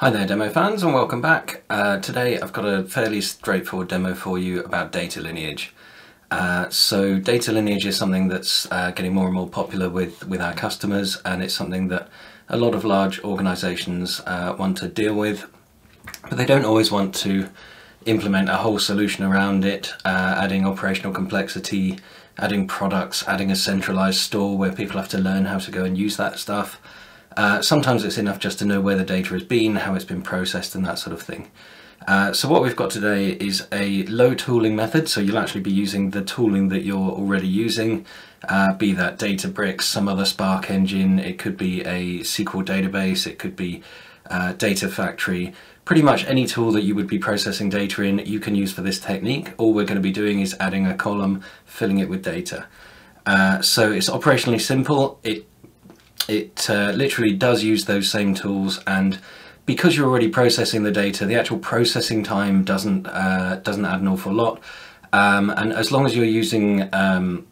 Hi there demo fans and welcome back. Uh, today I've got a fairly straightforward demo for you about data lineage. Uh, so data lineage is something that's uh, getting more and more popular with, with our customers and it's something that a lot of large organisations uh, want to deal with but they don't always want to implement a whole solution around it, uh, adding operational complexity, adding products, adding a centralised store where people have to learn how to go and use that stuff. Uh, sometimes it's enough just to know where the data has been, how it's been processed and that sort of thing. Uh, so what we've got today is a low tooling method, so you'll actually be using the tooling that you're already using, uh, be that Databricks, some other Spark engine, it could be a SQL database, it could be uh, Data Factory, pretty much any tool that you would be processing data in you can use for this technique. All we're going to be doing is adding a column, filling it with data. Uh, so it's operationally simple, it it uh, literally does use those same tools and because you're already processing the data, the actual processing time doesn't uh, doesn't add an awful lot. Um, and as long as you're using um,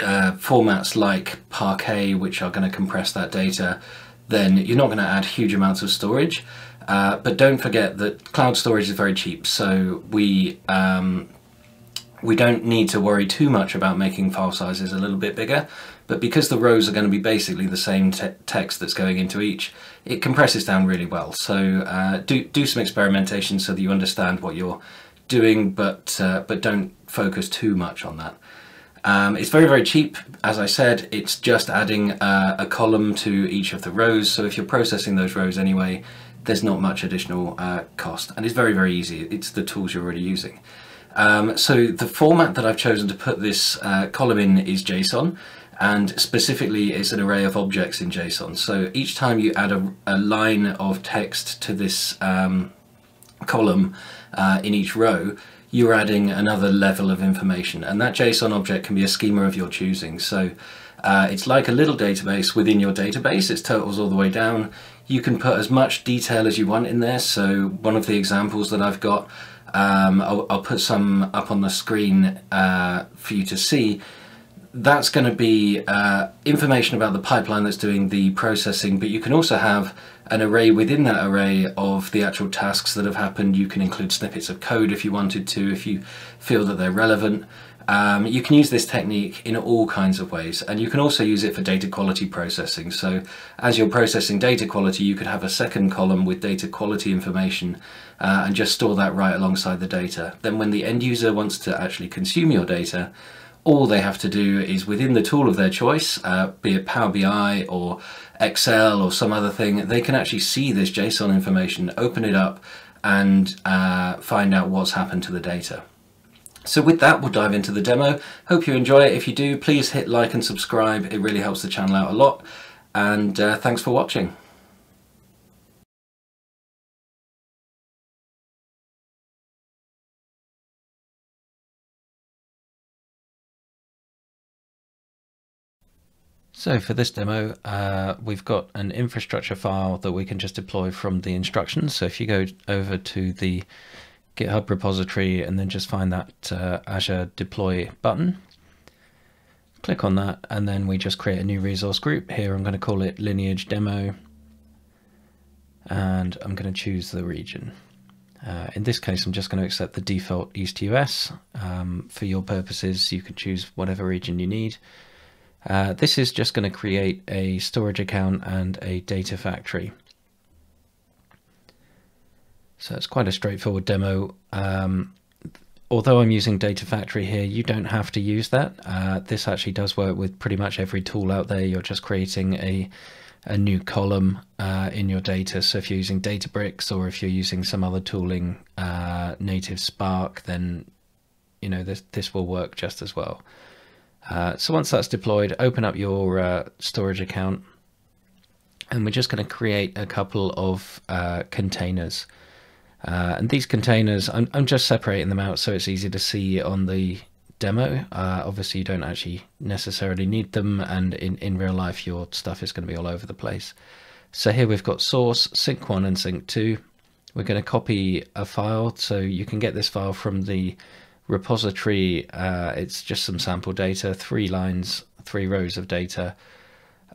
uh, formats like Parquet, which are going to compress that data, then you're not going to add huge amounts of storage. Uh, but don't forget that cloud storage is very cheap, so we um, we don't need to worry too much about making file sizes a little bit bigger. But because the rows are going to be basically the same te text that's going into each, it compresses down really well. So uh, do, do some experimentation so that you understand what you're doing, but, uh, but don't focus too much on that. Um, it's very, very cheap. As I said, it's just adding uh, a column to each of the rows. So if you're processing those rows anyway, there's not much additional uh, cost. And it's very, very easy. It's the tools you're already using. Um, so the format that I've chosen to put this uh, column in is JSON and specifically it's an array of objects in JSON. So each time you add a, a line of text to this um, column uh, in each row, you're adding another level of information and that JSON object can be a schema of your choosing. So uh, it's like a little database within your database, it's totals all the way down. You can put as much detail as you want in there. So one of the examples that I've got, um, I'll, I'll, put some up on the screen uh, for you to see that's going to be uh, information about the pipeline that's doing the processing, but you can also have an array within that array of the actual tasks that have happened. You can include snippets of code if you wanted to, if you feel that they're relevant. Um, you can use this technique in all kinds of ways and you can also use it for data quality processing. So as you're processing data quality, you could have a second column with data quality information uh, and just store that right alongside the data. Then when the end user wants to actually consume your data, all they have to do is within the tool of their choice, uh, be it Power BI or Excel or some other thing, they can actually see this JSON information, open it up and uh, find out what's happened to the data. So with that, we'll dive into the demo. Hope you enjoy it. If you do, please hit like and subscribe. It really helps the channel out a lot. And uh, thanks for watching. So for this demo, uh, we've got an infrastructure file that we can just deploy from the instructions. So if you go over to the GitHub repository and then just find that uh, Azure deploy button, click on that and then we just create a new resource group. Here I'm going to call it lineage demo and I'm going to choose the region. Uh, in this case, I'm just going to accept the default East US. Um, for your purposes, you can choose whatever region you need. Uh, this is just going to create a storage account and a data factory. So it's quite a straightforward demo. Um, although I'm using Data Factory here, you don't have to use that. Uh, this actually does work with pretty much every tool out there. You're just creating a, a new column uh, in your data. So if you're using Databricks or if you're using some other tooling, uh, native Spark, then you know this this will work just as well. Uh, so once that's deployed, open up your uh, storage account and we're just going to create a couple of uh, containers. Uh, and these containers, I'm, I'm, just separating them out so it's easy to see on the demo. Uh, obviously, you don't actually necessarily need them, and in, in real life, your stuff is going to be all over the place. So here we've got source, sync1 and sync2. We're going to copy a file, so you can get this file from the repository, uh, it's just some sample data, three lines, three rows of data.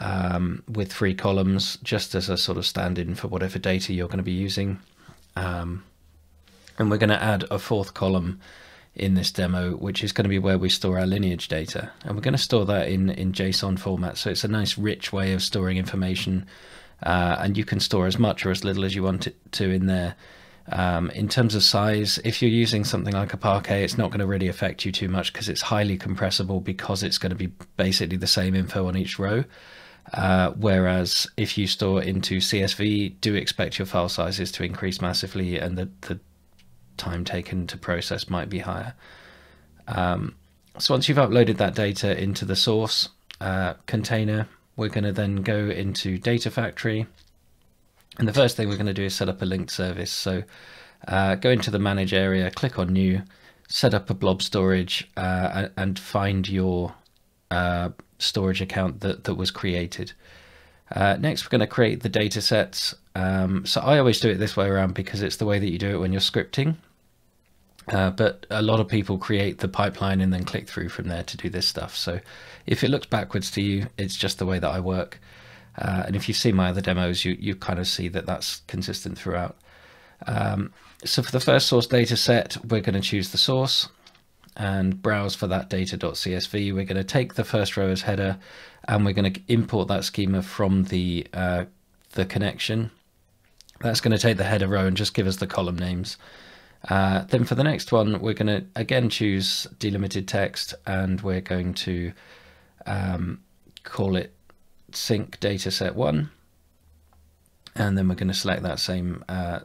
um, with three columns just as a sort of stand-in for whatever data you're going to be using. Um, and we're going to add a fourth column in this demo, which is going to be where we store our lineage data. And we're going to store that in, in JSON format. So it's a nice rich way of storing information. Uh, and you can store as much or as little as you want it to in there. Um, in terms of size, if you're using something like a Parquet, it's not going to really affect you too much because it's highly compressible because it's going to be basically the same info on each row. Uh, whereas if you store into CSV, do expect your file sizes to increase massively and the, the time taken to process might be higher. Um, so once you've uploaded that data into the source uh, container, we're going to then go into Data Factory. And the first thing we're going to do is set up a linked service. So uh, go into the manage area, click on new, set up a blob storage uh, and find your uh, storage account that, that was created. Uh, next, we're going to create the data sets. Um, so I always do it this way around because it's the way that you do it when you're scripting. Uh, but a lot of people create the pipeline and then click through from there to do this stuff. So if it looks backwards to you, it's just the way that I work. Uh, and if you see my other demos, you, you kind of see that that's consistent throughout. Um, so for the first source data set, we're going to choose the source and browse for that data.csv. We're going to take the first row as header and we're going to import that schema from the, uh, the connection. That's going to take the header row and just give us the column names. Uh, then for the next one, we're going to again choose delimited text and we're going to um, call it sink dataset one. And then we're going to select that same uh,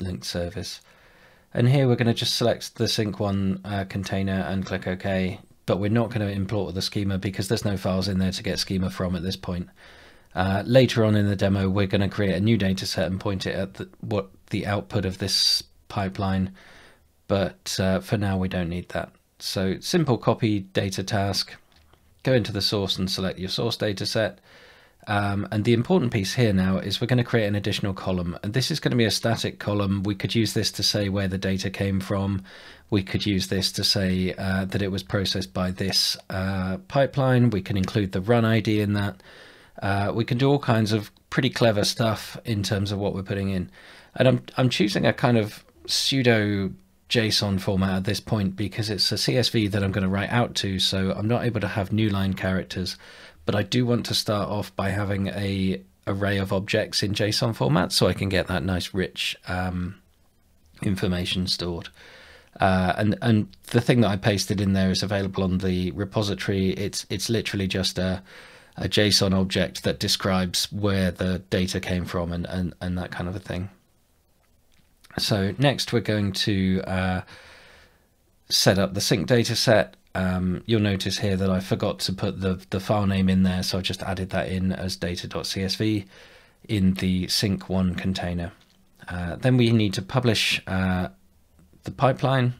link service. And here we're going to just select the sync one uh, container and click OK. But we're not going to import the schema because there's no files in there to get schema from at this point. Uh, later on in the demo, we're going to create a new data set and point it at the, what the output of this pipeline. But uh, for now, we don't need that. So simple copy data task, go into the source and select your source data set. Um, and the important piece here now is we're going to create an additional column. And this is going to be a static column. We could use this to say where the data came from. We could use this to say uh, that it was processed by this uh, pipeline. We can include the run ID in that. Uh, we can do all kinds of pretty clever stuff in terms of what we're putting in. And I'm, I'm choosing a kind of pseudo JSON format at this point because it's a CSV that I'm going to write out to, so I'm not able to have new line characters. But I do want to start off by having a array of objects in JSON format so I can get that nice rich um, information stored. Uh, and and the thing that I pasted in there is available on the repository. It's it's literally just a a JSON object that describes where the data came from and, and, and that kind of a thing. So next we're going to uh, set up the sink data set. Um, you'll notice here that I forgot to put the, the file name in there, so I just added that in as data.csv in the sync1 container. Uh, then we need to publish uh, the pipeline,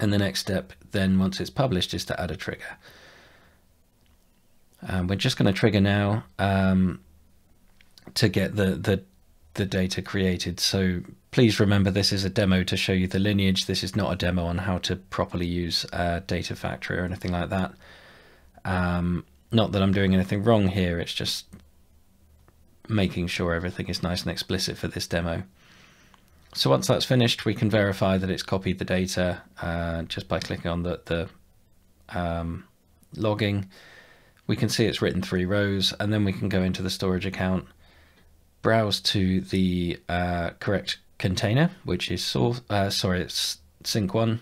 and the next step then once it's published is to add a trigger. Um, we're just going to trigger now um, to get the, the, the data created. So please remember this is a demo to show you the lineage. This is not a demo on how to properly use Data Factory or anything like that. Um, not that I'm doing anything wrong here, it's just making sure everything is nice and explicit for this demo. So once that's finished, we can verify that it's copied the data uh, just by clicking on the, the um, logging we can see it's written three rows and then we can go into the storage account, browse to the uh, correct container, which is source, uh, sorry, it's sync1,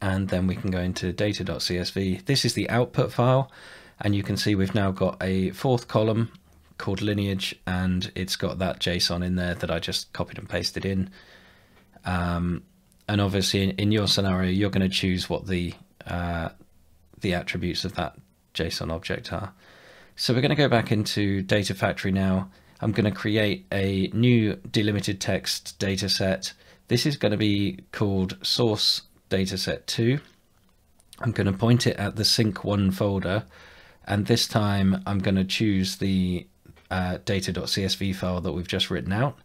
and then we can go into data.csv. This is the output file, and you can see we've now got a fourth column called lineage, and it's got that JSON in there that I just copied and pasted in. Um, and obviously, in, in, your scenario, you're going to choose what the uh, the attributes of that JSON object are. So we're going to go back into Data Factory now. I'm going to create a new delimited text data set. This is going to be called source dataset 2. I'm going to point it at the sync1 folder and this time I'm going to choose the uh, data.csv file that we've just written out.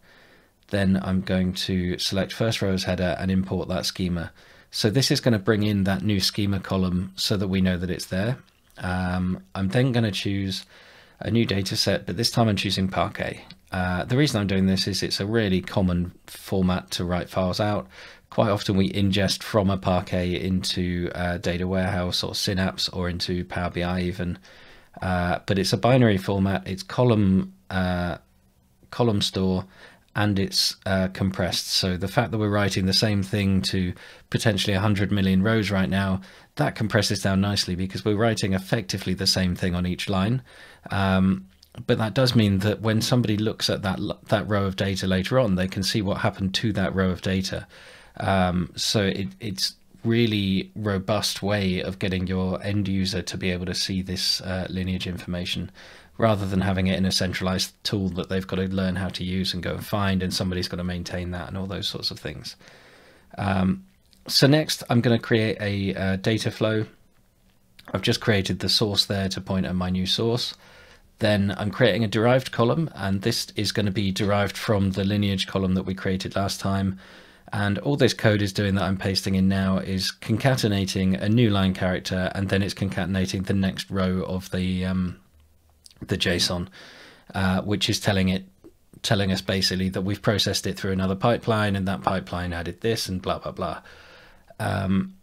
Then I'm going to select first row as header and import that schema. So this is going to bring in that new schema column so that we know that it's there Um, I'm then going to choose a new data set, but this time I'm choosing Parquet. Uh, the reason I'm doing this is it's a really common format to write files out. Quite often we ingest from a Parquet into a data warehouse or Synapse or into Power BI even. Uh, but it's a binary format. It's column uh, column store and it's uh, compressed. So the fact that we're writing the same thing to potentially 100 million rows right now, that compresses down nicely because we're writing effectively the same thing on each line. Um, but that does mean that when somebody looks at that that row of data later on, they can see what happened to that row of data. Um, so it, it's really robust way of getting your end user to be able to see this uh, lineage information rather than having it in a centralized tool that they've got to learn how to use and go and find and somebody's got to maintain that and all those sorts of things. Um, so next I'm going to create a, a data flow. I've just created the source there to point at my new source. Then I'm creating a derived column and this is going to be derived from the lineage column that we created last time. And all this code is doing that I'm pasting in now is concatenating a new line character and then it's concatenating the next row of the um, the JSON, uh, which is telling it telling us basically that we've processed it through another pipeline and that pipeline added this and blah blah blah. Um,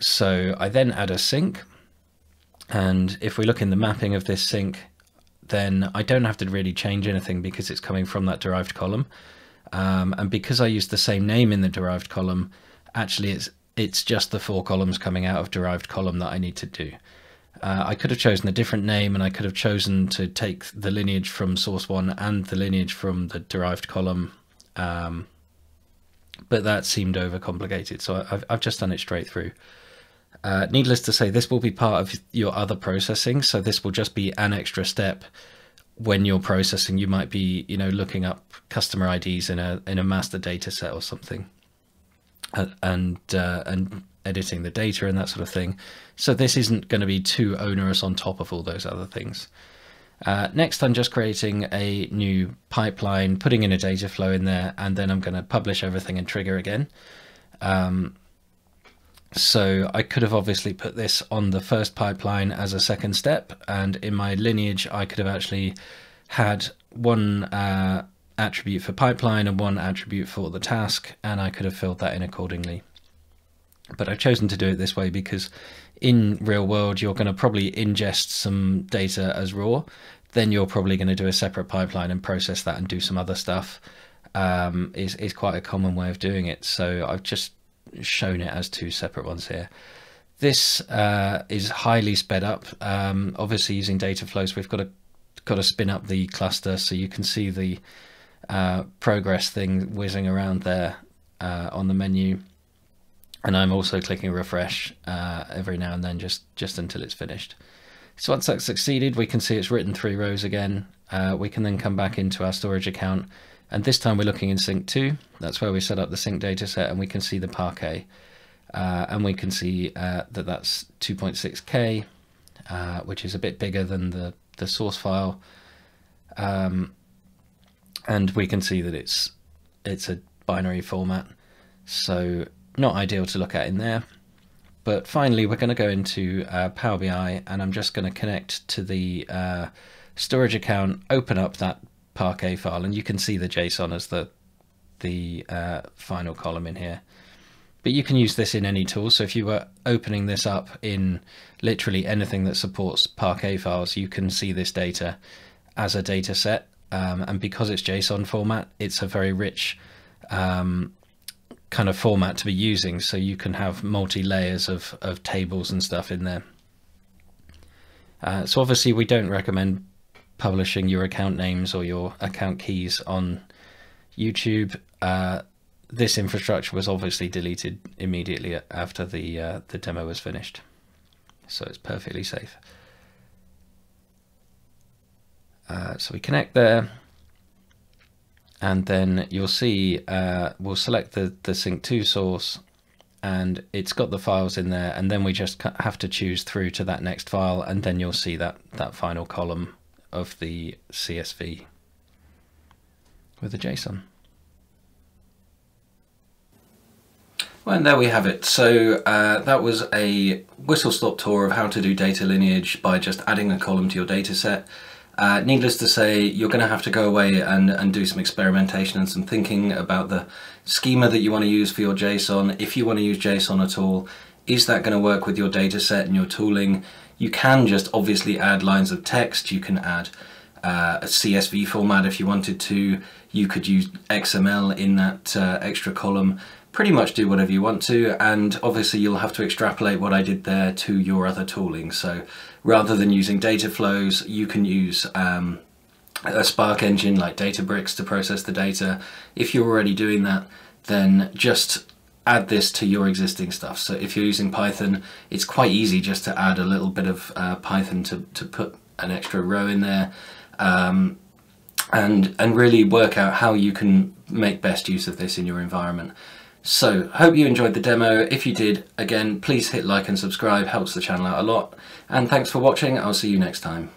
so I then add a sink and if we look in the mapping of this sink then I don't have to really change anything because it's coming from that derived column. Um, and because I use the same name in the derived column, actually it's it's just the four columns coming out of derived column that I need to do. Uh, I could have chosen a different name and I could have chosen to take the lineage from source one and the lineage from the derived column. Um, but that seemed overcomplicated, so I've, I've just done it straight through. Uh, needless to say, this will be part of your other processing, so this will just be an extra step when you're processing. You might be, you know, looking up customer IDs in a in a master data set or something, uh, and uh, and editing the data and that sort of thing. So this isn't going to be too onerous on top of all those other things. Uh, next, I'm just creating a new pipeline, putting in a data flow in there, and then I'm going to publish everything and trigger again. Um, so I could have obviously put this on the first pipeline as a second step, and in my lineage, I could have actually had one uh, attribute for pipeline and one attribute for the task, and I could have filled that in accordingly. But I've chosen to do it this way because in real world, you're going to probably ingest some data as raw, then you're probably going to do a separate pipeline and process that and do some other stuff. Um, is is quite a common way of doing it. So I've just shown it as two separate ones here. This uh, is highly sped up. Um, obviously, using data flows, we've got to got to spin up the cluster so you can see the uh, progress thing whizzing around there uh, on the menu. And I'm also clicking refresh uh, every now and then, just just until it's finished. So once that's succeeded, we can see it's written three rows again. Uh, we can then come back into our storage account and this time we're looking in Sync 2. That's where we set up the Sink dataset and we can see the Parquet. Uh, and we can see uh, that that's 2.6K, uh, which is a bit bigger than the, the source file. Um, and we can see that it's it's a binary format, so not ideal to look at in there. But finally, we're going to go into uh, Power BI, and I'm just going to connect to the uh, storage account, open up that Parquet file, and you can see the JSON as the the uh, final column in here. But you can use this in any tool. So if you were opening this up in literally anything that supports Parquet files, you can see this data as a data set. Um, and because it's JSON format, it's a very rich um, kind of format to be using. So you can have multi layers of, of tables and stuff in there. Uh, so obviously we don't recommend publishing your account names or your account keys on YouTube. Uh, this infrastructure was obviously deleted immediately after the uh, the demo was finished, so it's perfectly safe. Uh, so we connect there, and then you'll see uh, we'll select the the Sync 2 source, and it's got the files in there, and then we just have to choose through to that next file, and then you'll see that that final column of the CSV with the JSON. Well, and there we have it. So uh, that was a whistle-stop tour of how to do data lineage by just adding a column to your data set. Uh, needless to say, you're going to have to go away and, and do some experimentation and some thinking about the schema that you want to use for your JSON. If you want to use JSON at all, is that going to work with your data set and your tooling? You can just obviously add lines of text, you can add uh, a CSV format if you wanted to, you could use XML in that uh, extra column, pretty much do whatever you want to and obviously you'll have to extrapolate what I did there to your other tooling. So rather than using data flows, you can use um, a Spark engine like Databricks to process the data. If you're already doing that, then just add this to your existing stuff. So if you're using Python, it's quite easy just to add a little bit of uh, Python to, to put an extra row in there um, and, and really work out how you can make best use of this in your environment. So, hope you enjoyed the demo. If you did, again, please hit like and subscribe, helps the channel out a lot. And thanks for watching, I'll see you next time.